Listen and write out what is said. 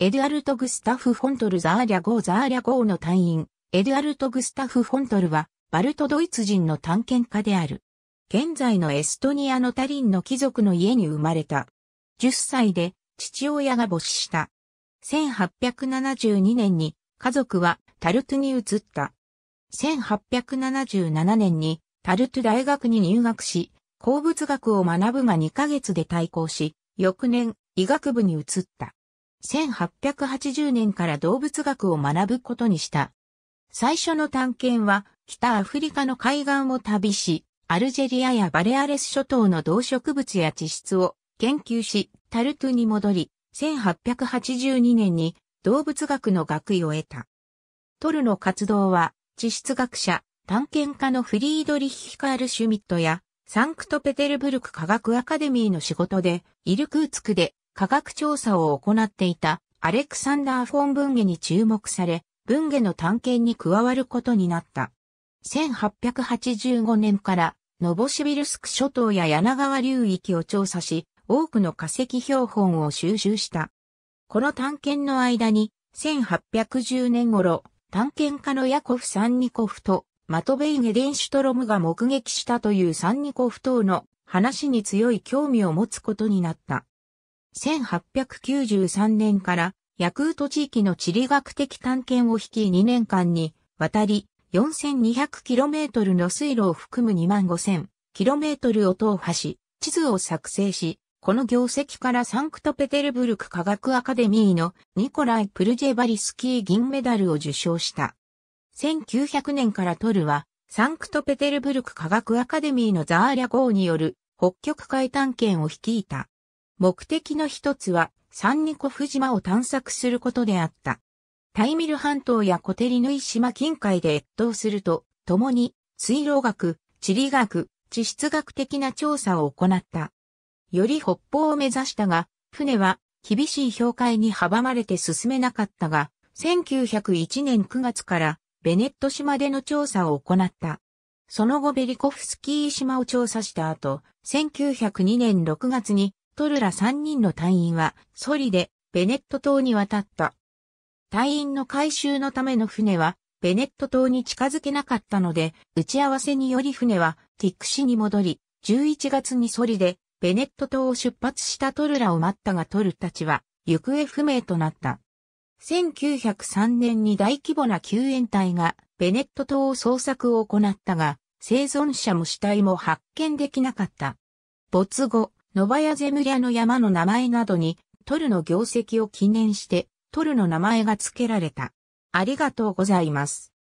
エドアルト・グスタフ・フォントル・ザーリャ号ザーリャ号の隊員、エドアルト・グスタフ・フォントルは、バルトドイツ人の探検家である。現在のエストニアのタリンの貴族の家に生まれた。10歳で父親が没した。1872年に家族はタルトゥに移った。1877年にタルトゥ大学に入学し、鉱物学を学ぶが2ヶ月で退校し、翌年医学部に移った。1880年から動物学を学ぶことにした。最初の探検は北アフリカの海岸を旅し、アルジェリアやバレアレス諸島の動植物や地質を研究し、タルトゥに戻り、1882年に動物学の学位を得た。トルの活動は地質学者、探検家のフリードリヒ・カール・シュミットやサンクトペテルブルク科学アカデミーの仕事でイルクーツクで科学調査を行っていたアレクサンダー・フォン・ブンゲに注目され、ブンゲの探検に加わることになった。1885年からノボシビルスク諸島や柳川流域を調査し、多くの化石標本を収集した。この探検の間に、1810年頃、探検家のヤコフ・サンニコフとマトベイ・ゲデンシュトロムが目撃したというサンニコフ島の話に強い興味を持つことになった。1893年からヤクート地域の地理学的探検を率い2年間に渡り 4200km の水路を含む 25000km を踏破し、地図を作成し、この業績からサンクトペテルブルク科学アカデミーのニコライ・プルジェバリスキー銀メダルを受賞した。1900年からトルは、サンクトペテルブルク科学アカデミーのザーリャ号による北極海探検を率いた。目的の一つは、サンニコフ島を探索することであった。タイミル半島やコテリヌイ島近海で越冬すると、共に水路学、地理学、地質学的な調査を行った。より北方を目指したが、船は厳しい氷海に阻まれて進めなかったが、1901年9月からベネット島での調査を行った。その後ベリコフスキー島を調査した後、1902年6月にトルラ3人の隊員はソリでベネット島に渡った。隊員の回収のための船はベネット島に近づけなかったので、打ち合わせにより船はティック市に戻り、11月にソリでベネット島を出発したトルラを待ったがトルたちは行方不明となった。1903年に大規模な救援隊がベネット島を捜索を行ったが、生存者も死体も発見できなかった。没後、ノバヤゼムリャの山の名前などにトルの業績を記念してトルの名前が付けられた。ありがとうございます。